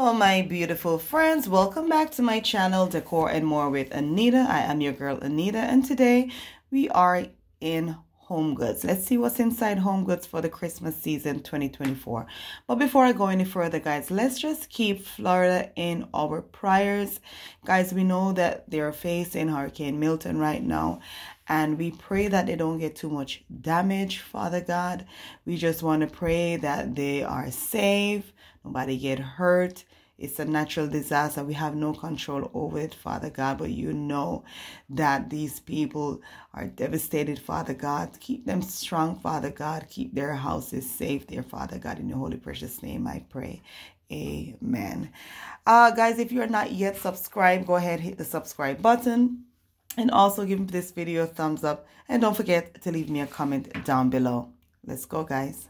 Hello my beautiful friends, welcome back to my channel Decor and More with Aneita. I am your girl Aneita and today we are in Home Goods. Let's see what's inside Home Goods for the Christmas season 2024. But before I go any further guys, let's just keep Florida in our prayers. Guys, we know that they're facing Hurricane Milton right now and we pray that they don't get too much damage, Father God. We just want to pray that they are safe, nobody get hurt. It's a natural disaster. We have no control over it, Father God, but you know that these people are devastated, Father God. Keep them strong, Father God. Keep their houses safe, dear Father God. In your holy precious name, I pray. Amen. Uh, guys, if you're not yet subscribed, go ahead, hit the subscribe button. And also give this video a thumbs up. And don't forget to leave me a comment down below. Let's go, guys.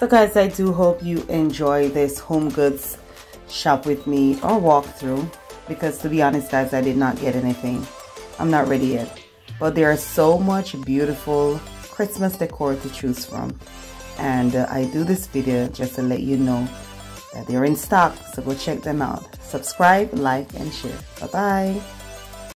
So guys, I do hope you enjoy this home goods shop with me or walk through because to be honest guys, I did not get anything. I'm not ready yet. But there are so much beautiful Christmas decor to choose from. And uh, I do this video just to let you know that they're in stock. So go check them out. Subscribe, like, and share. Bye-bye.